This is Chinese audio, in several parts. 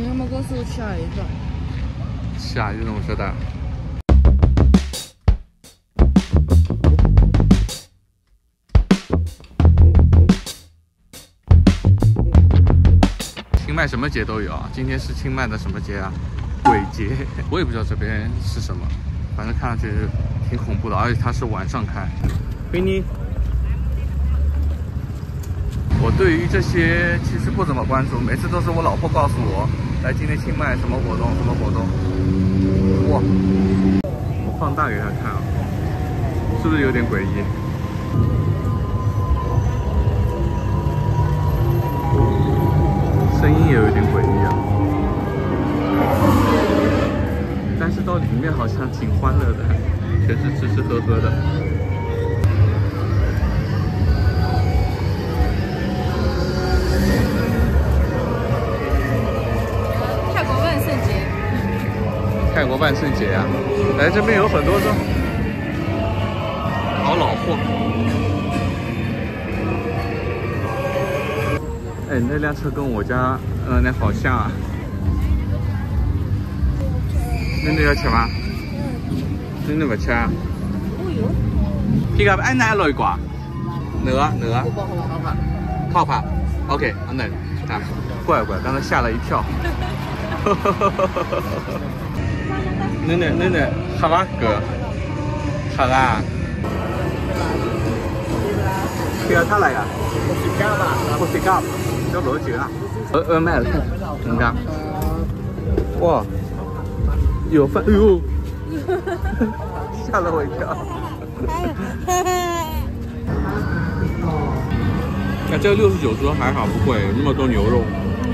你有没有告诉我下一个？下一种说的。清迈什么节都有啊，今天是清迈的什么节啊？鬼节，我也不知道这边是什么，反正看上去挺恐怖的，而且它是晚上开。维尼，我对于这些其实不怎么关注，每次都是我老婆告诉我，来今天清迈什么活动，什么活动。哇，我放大给他看啊，是不是有点诡异？声音也有点诡异啊，但是到里面好像挺欢乐的，全是吃吃喝喝的。泰国万圣节啊，来这边有很多种，好老货。哎，那辆车跟我家呃那好像啊。恁那要吃吗？恁那不吃啊？这个安哪来挂？哪哪？泡泡。OK，安哪？啊，怪怪，刚才吓了一跳。哈哈哈哈哈恁那恁那好吧哥，好啦。这个他来呀？不干吧？不睡觉，要多少钱啊？呃呃，买了，怎么样？哇，有饭，哎呦，吓了我一跳。哎，这个六十九桌还好不贵，那么多牛肉，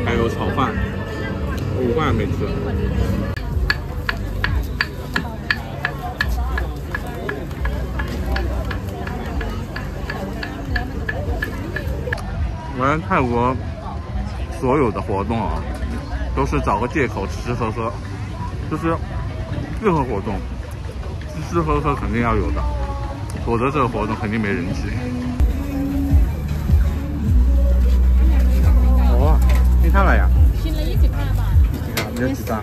还有炒饭，午饭没吃。们泰国所有的活动啊，都是找个借口吃吃喝喝，就是任何活动吃吃喝喝肯定要有的，否则这个活动肯定没人气。哦，你套了呀？新了一几套吧。没有几套。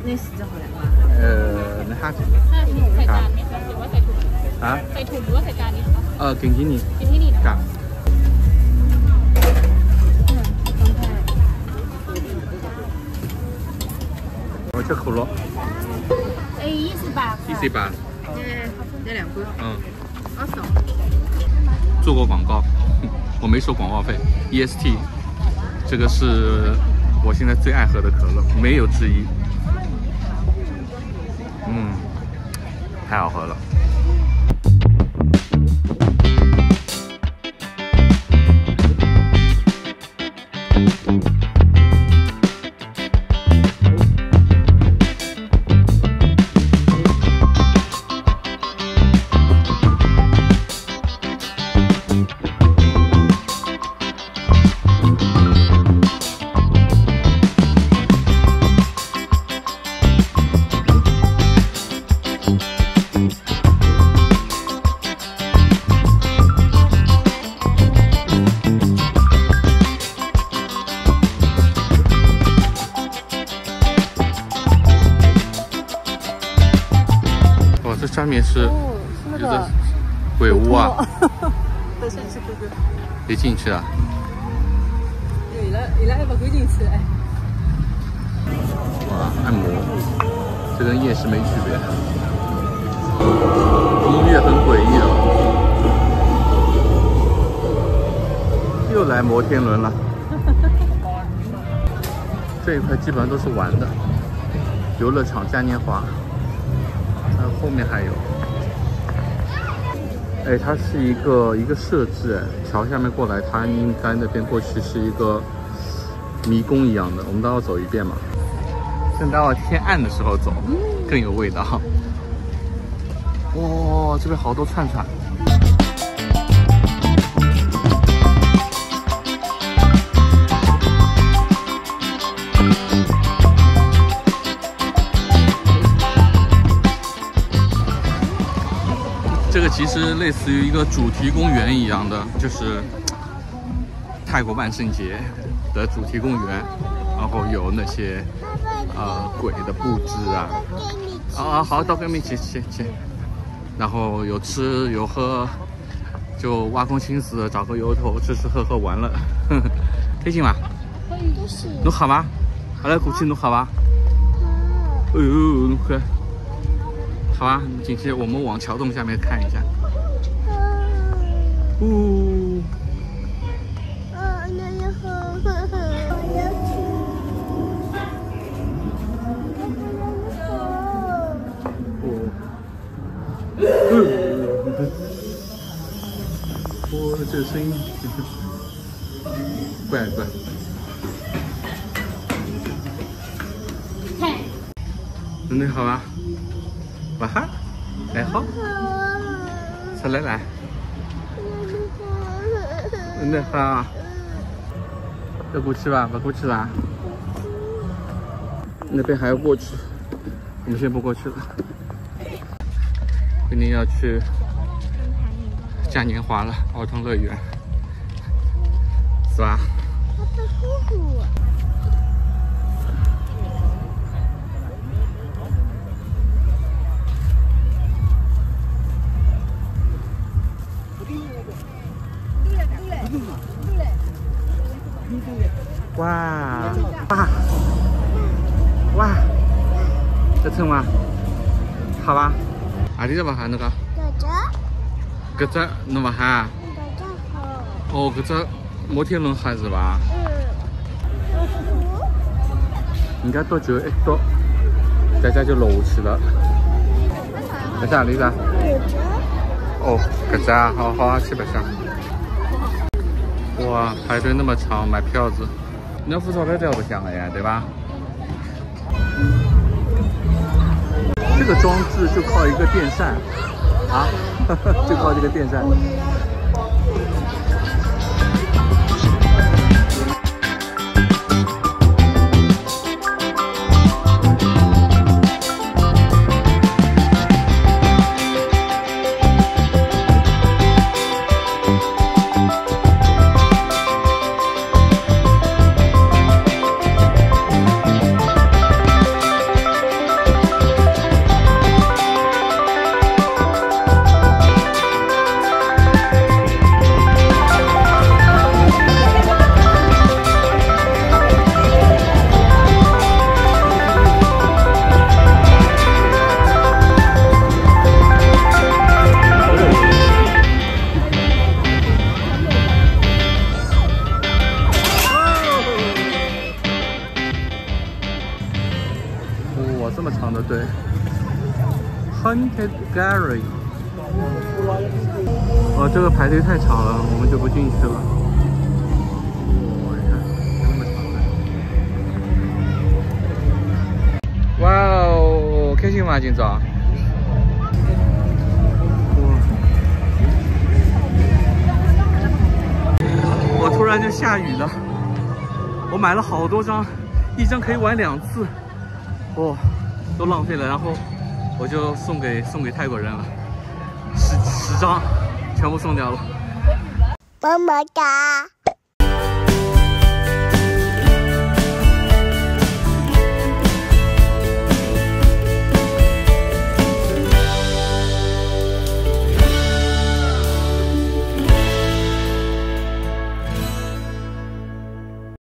呃，那哈子。哈，干。啊？干。呃，跟经理。跟的。这可乐 ae 是八 pc 八这两个。嗯。做过广告。我没收广告费。Est 这个是我现在最爱喝的可乐没有之一。嗯太好喝了。是那个鬼屋啊，都是吃哥哥。别进去啊！伊拉伊拉还不赶紧吃哎。哇，按摩，这跟夜市没区别。音乐很诡异哦。又来摩天轮了。这一块基本上都是玩的，游乐场嘉年华，还有后面还有。哎，它是一个一个设置，哎，桥下面过来，它应该那边过去是一个迷宫一样的，我们都要走一遍嘛。等到天暗的时候走，更有味道。哇、这边好多串串。这个其实类似于一个主题公园一样的，就是泰国万圣节的主题公园然后有那些呃鬼的布置啊。啊啊，好，到跟面去去去。然后有吃有喝，就挖空心思找个由头吃吃喝喝玩乐，开心吗？可以。弄好吗？好了，过去弄好吧。哎呦，弄快。好吧，进去我们往桥洞下面看一下。呜。啊，那也好，我要哦，这声音，乖乖。嗨，真的好吗？哇哈，来好，出来来。真的好。要过去吧？不过去吧？那边还要过去，我们先不过去了。肯定要去嘉年华了，儿童乐园，是吧？哇哇哇！这称吗？好吧。阿里在玩哈那个？这。这能玩哈？哦，这只摩天轮还是吧？嗯。应该多久一多，大家就落去了。在啥里子？哦，这只啊，好好去白相。哇，排队那么长，买票子，那付钞票都要不香了呀，对吧？这个装置就靠一个电扇啊，就靠这个电扇。Haunted Gary，哦，这个排队太长了，我们就不进去了。哇哦，开心吗，今早？我突然就下雨了，我买了好多张，一张可以玩两次，哦，都浪费了，然后。我就送给送给泰国人了，十十张，全部送掉了。么么哒。